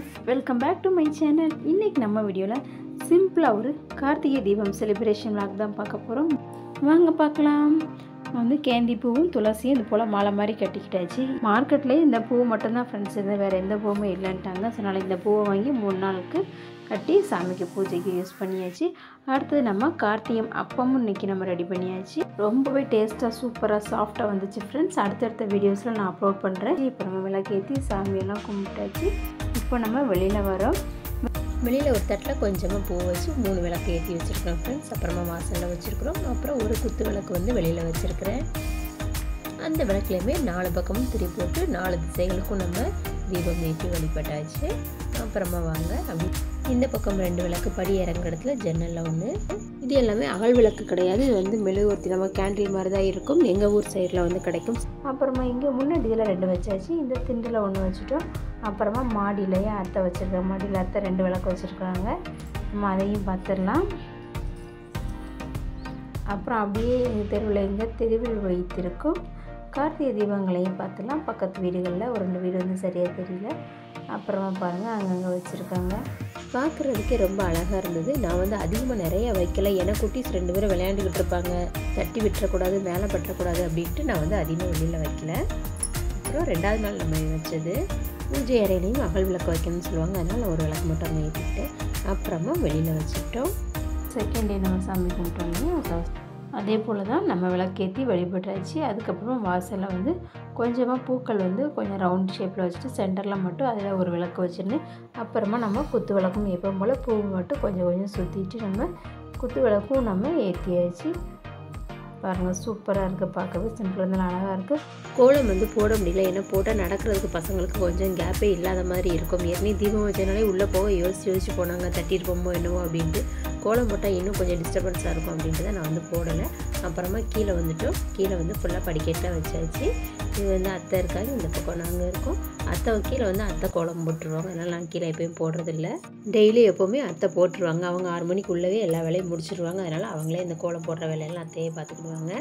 Welcome back to my channel இன்றைக்கி நம்ம வீடியோவில் சிம்பிளாக ஒரு கார்த்திகை தீபம் செலிப்ரேஷன் விளாக் தான் பார்க்க போகிறோம் வாங்க பார்க்கலாம். வந்து கேந்தி பூவும் துளசியும் இது போல் மாலை மாதிரி கட்டிக்கிட்டாச்சு. மார்க்கெட்லேயே இந்த பூ மட்டும்தான் ஃப்ரெண்ட்ஸ் இருந்தது. வேறு எந்த பூவுமே இல்லைன்ட்டாங்க. ஸோ அதனால் இந்த பூவை வாங்கி மூணு நாளுக்கு கட்டி சாமிக்கு பூஜைக்கு யூஸ் பண்ணியாச்சு. அடுத்தது நம்ம கார்த்திகம் அப்பமும் இன்றைக்கி நம்ம ரெடி பண்ணியாச்சு. ரொம்பவே டேஸ்ட்டாக சூப்பராக சாஃப்டாக வந்துச்சு ஃப்ரெண்ட்ஸ் அடுத்தடுத்த வீடியோஸில் நான் அப்லோட் பண்ணுறேன் இப்போ நம்ம விளக்கேற்றி சாமியெல்லாம் கும்பிட்டாச்சு. இப்போ நம்ம வெளியில் வரோம். வெளியில் ஒரு தட்டில் கொஞ்சமாக பூ வச்சு மூணு விளக்கு ஏற்றி வச்சுருக்கோம் ஃப்ரெண்ட்ஸ் அப்புறமா வாசலில் வச்சுருக்குறோம். அப்புறம் ஒரு குத்து விளக்கு வந்து வெளியில் வச்சுருக்கிறேன். அந்த விளக்குலையுமே நாலு பக்கமும் திரி போட்டு நாலு திசைகளுக்கும் நம்ம தீபம் ஏற்றி வழிபட்டாச்சு. அப்புறமா வாங்க. அப்படி இந்த பக்கம் ரெண்டு விளக்கு படி இறங்குற இடத்துல ஜன்னலில் ஒன்று இது எல்லாமே அகல் விளக்கு கிடையாது. இது வந்து மெழுகுவர்த்தி நம்ம கேண்டில் மாதிரி தான் இருக்கும். எங்கள் ஊர் சைடில் வந்து கிடைக்கும். அப்புறமா இங்கே முன்னாடி இதில் ரெண்டு வச்சாச்சு. இந்த திண்டில் ஒன்று வச்சுட்டோம். அப்புறமா மாடியிலையே அத்தை வச்சுருக்கேன் மாடியில் அத்தை ரெண்டு விளக்கு வச்சுருக்காங்க. நம்ம அதையும் பார்த்துடலாம் அப்புறம் அப்படியே எங்கள் தெருவில் இங்கே தெருவில் வைத்திருக்கும். கார்த்திகை தீபங்களையும் பார்த்துலாம் பக்கத்து வீடுகளில் ஒரு ரெண்டு வீடு வந்து சரியாக தெரியல. அப்புறமா பாருங்கள் அங்கங்கே வச்சுருக்காங்க. பார்க்குறதுக்கே ரொம்ப அழகாக இருந்தது. நான் வந்து அதிகமாக நிறைய வைக்கல. ஏன்னா குட்டீஸ் ரெண்டு பேரும் விளையாண்டுக்கிட்டு இருப்பாங்க. தட்டி விட்டுறக்கூடாது மேலே பற்றக்கூடாது அப்படின்ட்டு நான் வந்து அதிகமாக வெளியில் வைக்கல. அப்புறம் ரெண்டாவது நாள் நம்ம வச்சது பூஜை அறையிலையும் அகல் விளக்கு வைக்கணும்னு சொல்லுவாங்க. அதனால் ஒரு விளக்கு மட்டும் அங்கே ஏற்றிக்கிட்டு அப்புறமா வெளியில் வச்சுட்டோம் செகண்ட் டே நம்ம சாமி கும்பிட்டோம் இல்லையா? அதே போல் தான் நம்ம விளக்கேற்றி வழிபட்டாச்சு அதுக்கப்புறமா வாசலில் வந்து கொஞ்சமாக பூக்கள் வந்து கொஞ்சம் ரவுண்ட் ஷேப்பில் வச்சுட்டு சென்டரில் மட்டும் அதில் ஒரு விளக்கு வச்சுருந்து அப்புறமா நம்ம குத்து விளக்கும் எப்பவும் போல் பூ மட்டும் கொஞ்சம் கொஞ்சம் சுற்றிட்டு நம்ம குத்து விளக்கும் நம்ம ஏற்றியாச்சு பாருங்கள் சூப்பராக இருக்குது பார்க்கவே சிம்பிள் இருந்தாலும் அழகாக இருக்குது கோலம் வந்து போட முடியல. ஏன்னா போட்டால் நடக்கிறதுக்கு பசங்களுக்கு கொஞ்சம் கேப்பே இல்லாத மாதிரி இருக்கும். ஏற்கனவே தீபம் வச்சனாலே உள்ளே போக யோசிச்சு யோசிச்சு போனாங்க. தட்டியிருப்போமோ என்னவோ அப்படின்ட்டு. கோலம் போட்டால் இன்னும் கொஞ்சம் டிஸ்டர்பன்ஸாக இருக்கும் அப்படின்ட்டு தான் நான் வந்து போடலை. அப்புறமா கீழே வந்துட்டோம். கீழே வந்து ஃபுல்லாக படிக்கட்டாக வச்சாச்சு. இது வந்து அத்தை இருக்காங்க இந்த பக்கம் நாங்கள் இருக்கோம். அத்தை கீழே வந்து அத்தை கோலம் போட்டுருவாங்க. அதனால் நான் கீழே எப்பயும் போடுறதில்ல. டெய்லி எப்போவுமே அத்தை போட்டுருவாங்க. அவங்க ஆறு மணிக்குள்ளவே எல்லா வேலையும் முடிச்சிருவாங்க. அதனால் அவங்களே இந்த கோலம் போடுற வேலையெல்லாம் அத்தையே பார்த்துக்கிடுவாங்க.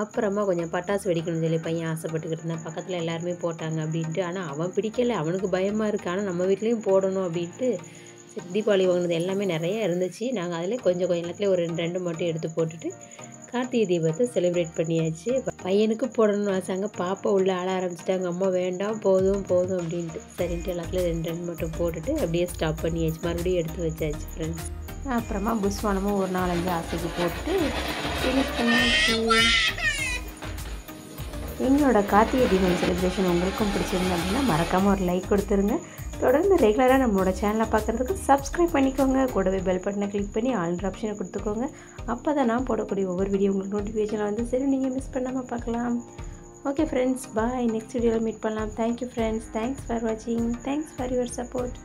அப்புறமா கொஞ்சம் பட்டாசு வெடிக்கணும்னு சொல்லி பையன் ஆசைப்பட்டுக்கிட்டு இருந்தான். பக்கத்தில் எல்லாருமே போட்டாங்க அப்படின்ட்டு. ஆனால் அவன் பிடிக்கல. அவனுக்கு பயமாக இருக்குது ஆனால் நம்ம வீட்லேயும் போடணும் அப்படின்ட்டு தீபாவளி வாங்கினது எல்லாமே நிறைய இருந்துச்சு. நாங்கள் அதில் கொஞ்சம் கொஞ்சம் நேரத்தில் ஒரு ரெண்டு ரெண்டு மட்டும் எடுத்து போட்டுட்டு கார்த்திகை தீபத்தை செலிப்ரேட் பண்ணியாச்சு. பையனுக்கு போடணும்னு ஆசாங்க பாப்பா உள்ளே ஆள ஆரம்பிச்சிட்டாங்க. அம்மா வேண்டாம் போதும் போதும் அப்படின்ட்டு. சரின்ட்டு எல்லாத்துலேயும் ரெண்டு ரெண்டு மட்டும் போட்டுட்டு அப்படியே ஸ்டாப் பண்ணியாச்சு. மறுபடியும் எடுத்து வச்சாச்சு ஃப்ரெண்ட்ஸ் அப்புறமா புஸ்வானமும் ஒரு நாலஞ்சு ஆசைக்கு போட்டு finish பண்ணியாச்சு. எங்களோட கார்த்திகை தீபம் செலிப்ரேஷன் உங்களுக்கும் பிடிச்சிருந்தது அப்படின்னா மறக்காமல் ஒரு லைக் கொடுத்துருங்க. தொடர்ந்து ரெகுலராக நம்மளோட சேனலை பார்க்குறதுக்கு சப்ஸ்கிரைப் பண்ணிக்கோங்க. கூடவே பெல் பட்டனை கிளிக் பண்ணி ஆல்ன்ற ஆப்ஷனை கொடுத்துக்கோங்க. அப்போ தான் நான் போடக்கூடிய ஒவ்வொரு வீடியோ உங்களுக்கு நோட்டிஃபிகேஷன் வந்து சரி நீங்கள் மிஸ் பண்ணாமல் பார்க்கலாம். ஓகே ஃப்ரெண்ட்ஸ் பாய் நெக்ஸ்ட் வீடியோவில் மீட் பண்ணலாம். Thank you friends thanks for வாட்சிங் தேங்க்ஸ் ஃபார் யுவர் சப்போர்ட்